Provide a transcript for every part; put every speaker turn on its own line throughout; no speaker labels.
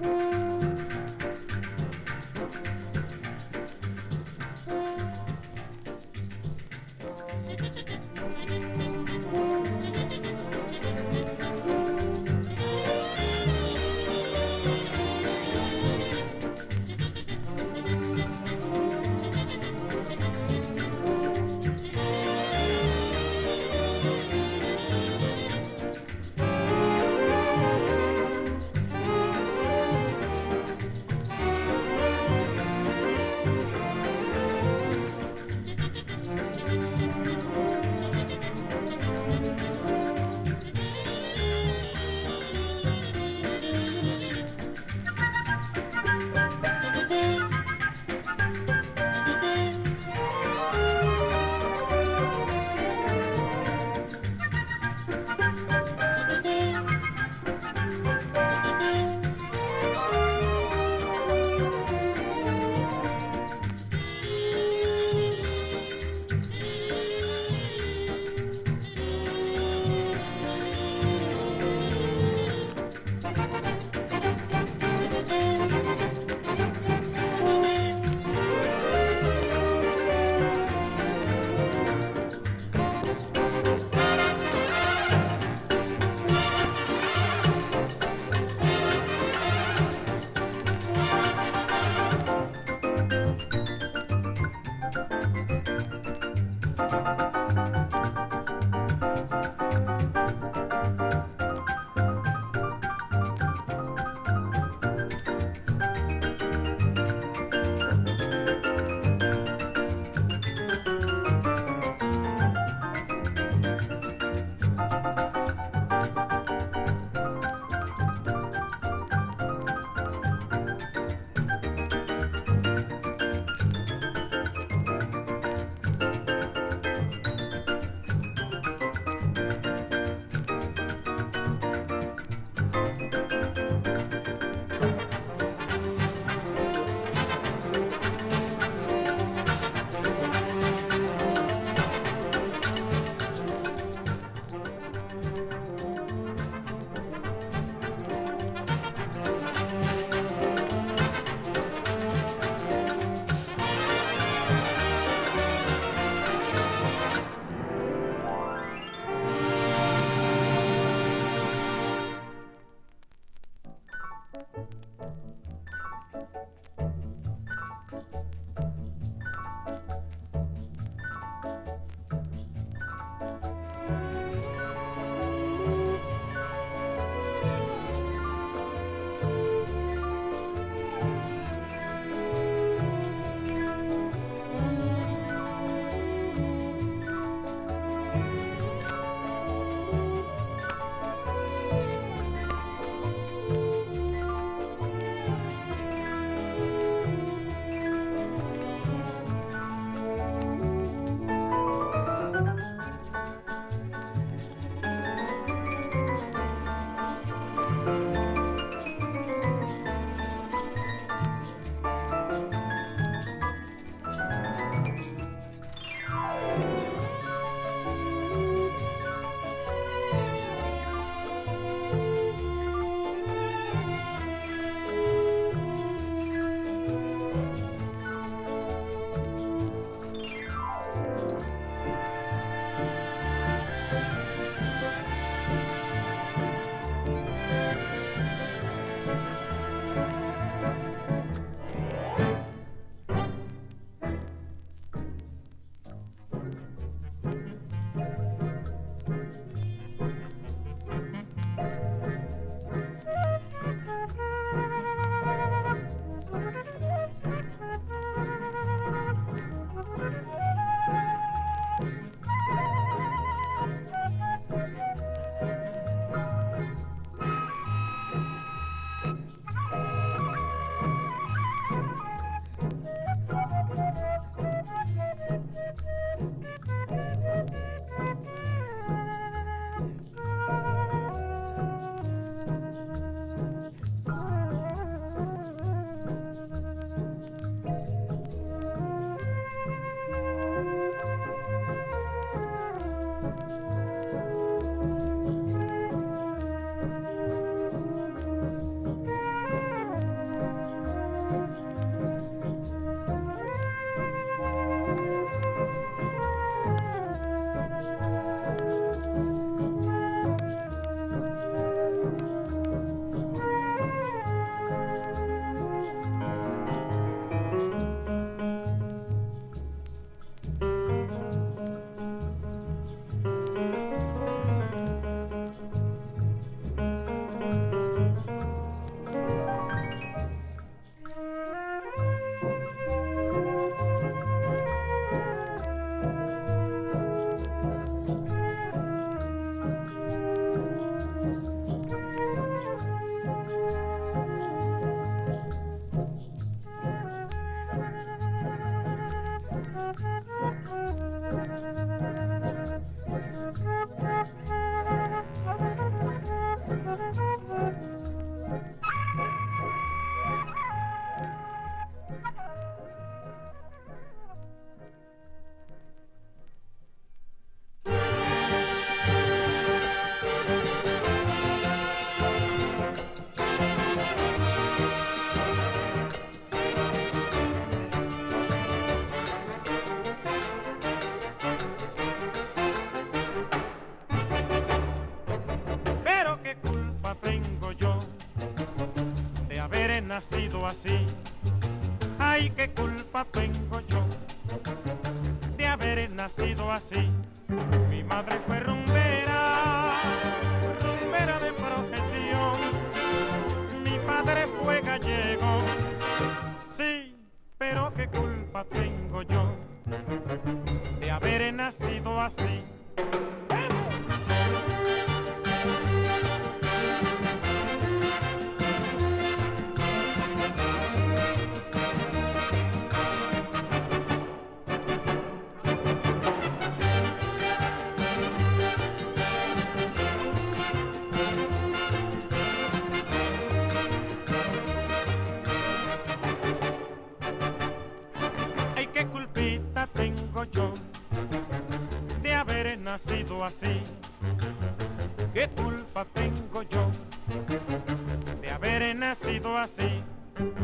Bye.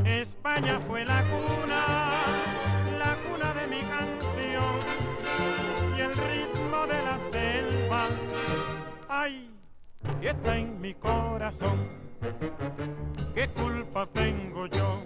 España fue la cuna, la cuna de mi canción y el ritmo de la selva. Ay, está en mi corazón. ¿Qué culpa tengo yo?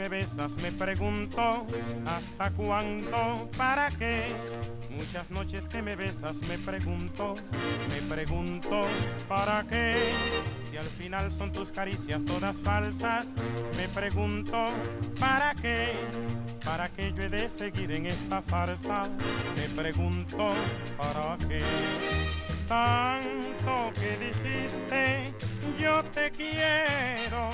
Me besas me pregunto hasta cuándo, para qué. Muchas noches que me besas me pregunto, me pregunto para qué. Si al final son tus caricias todas falsas, me pregunto para qué. ¿Para qué yo he de seguir en esta farsa? Me pregunto para qué. Tanto que dijiste, yo te quiero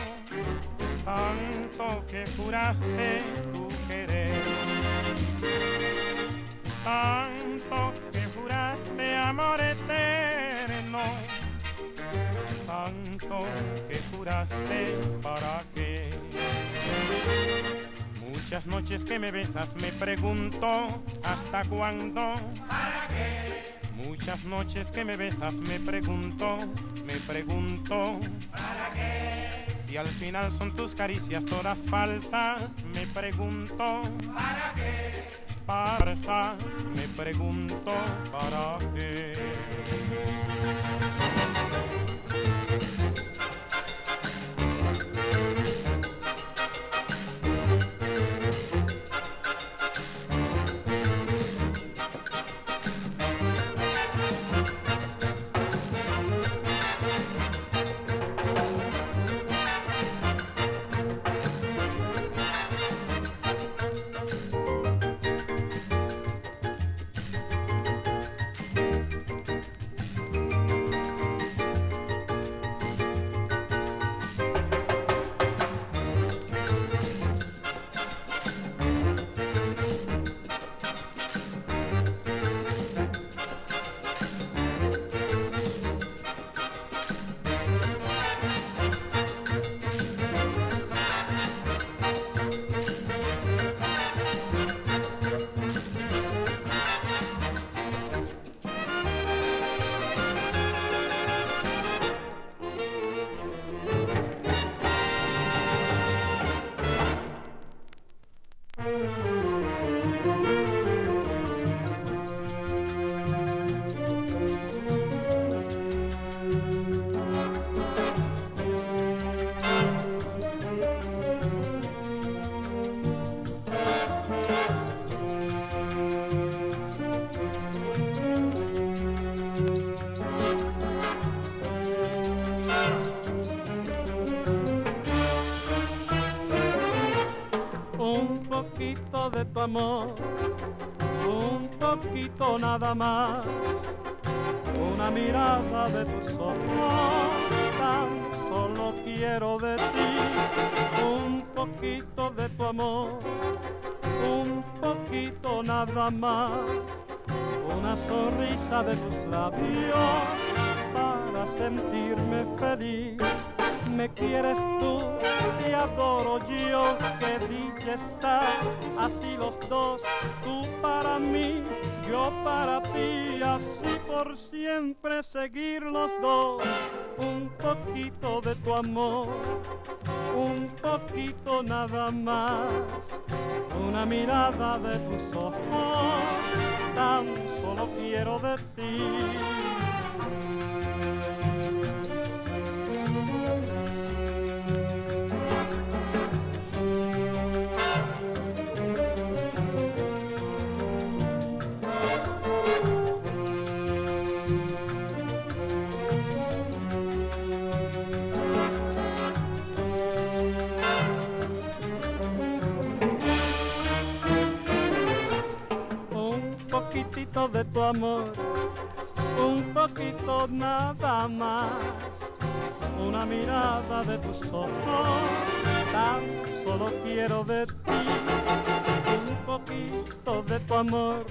tanto que juraste tu querer, tanto que juraste amor eterno, tanto que juraste para qué. Muchas noches que me besas me pregunto hasta cuándo,
para qué.
Muchas noches que me besas me pregunto, me pregunto,
¿para qué?
Si al final son tus caricias todas falsas, me pregunto,
¿para qué?
Farsa, me pregunto, ¿para qué?
Un poquito nada más, una mirada de tus ojos, tan solo quiero de ti, un poquito de tu amor, un poquito nada más, una sonrisa de tus labios para sentirme feliz me quieres tú, te adoro yo, que dicha está, así los dos, tú para mí, yo para ti, así por siempre seguir los dos, un poquito de tu amor, un poquito nada más, una mirada de tus ojos, tan solo quiero de ti de tu amor, un poquito nada más, una mirada de tus ojos, tan solo quiero de ti, un poquito de tu amor,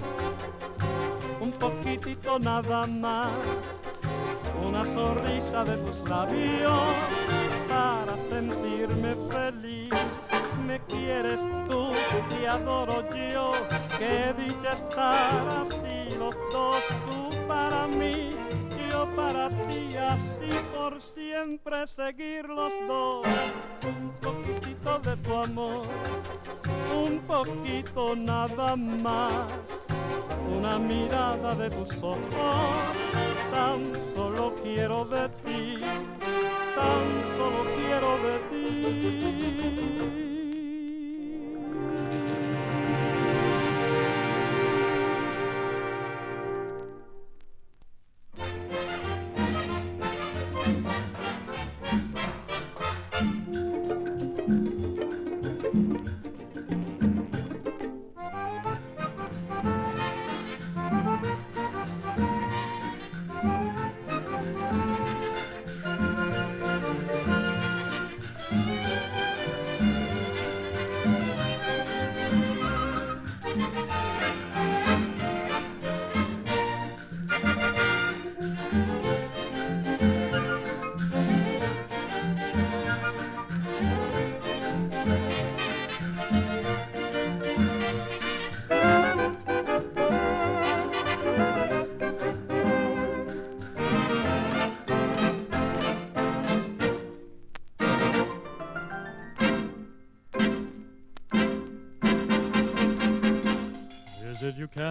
un poquitito nada más, una sonrisa de tus labios para sentirme feliz me quieres tú, te adoro yo, que dicha estar así los dos, tú para mí, yo para ti, así por siempre seguir los dos. Un poquitito de tu amor, un poquito nada más, una mirada de tus ojos, tan solo quiero de ti tan solo quiero de ti.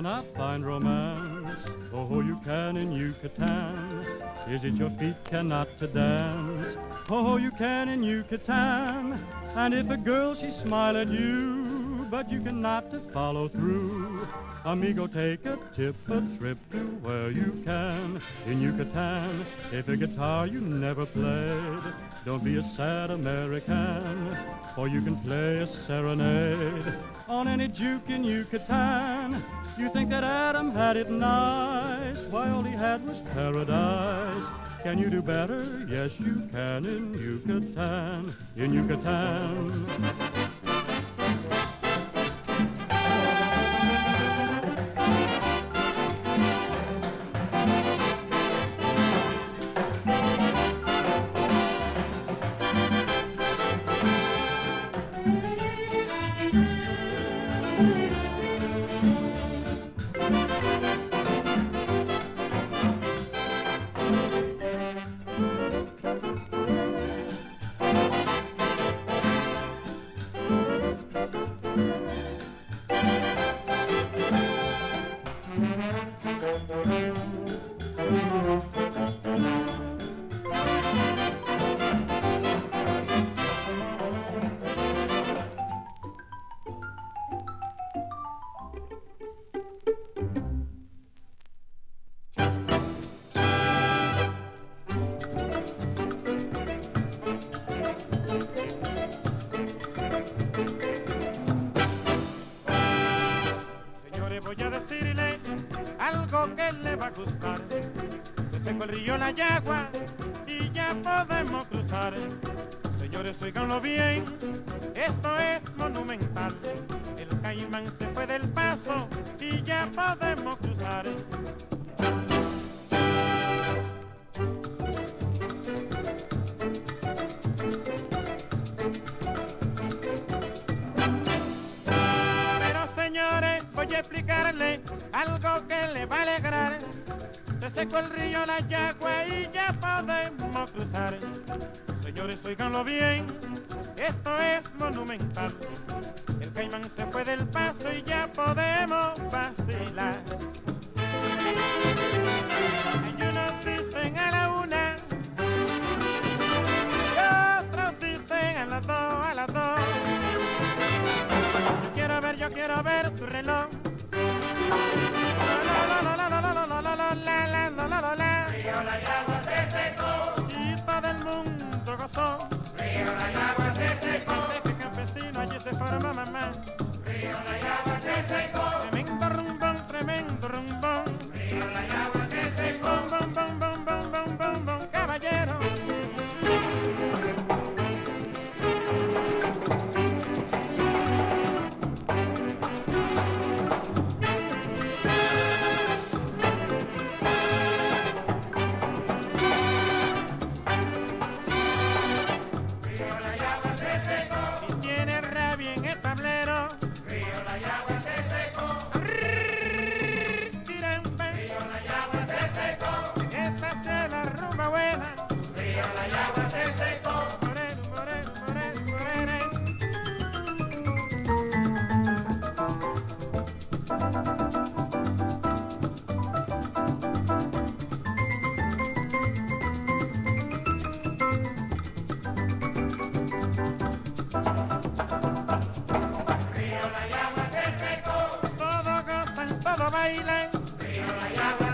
Cannot find romance? Oh, you can in Yucatan. Is it your feet cannot to dance? Oh, you can in Yucatan. And if a girl she smile at you, but you cannot follow through. Amigo, take a tip, a trip to where you can in Yucatan. If a guitar you never played, don't be a sad American, for you can play a serenade on any juke in Yucatan. You think that Adam had it nice, why all he had was paradise. Can you do better? Yes, you can in Yucatan, in Yucatan.
La yagua y ya podemos cruzar. Señores, oiganlo bien, esto es monumental. El caimán se fue del paso y ya podemos cruzar. Explicarle algo que le va a alegrar se secó el río La Yagua y ya podemos cruzar. Señores, oiganlo bien, esto es monumental. El caimán se fue del paso y ya podemos vacilar. Forma mamá.
Río la agua se secó. Río la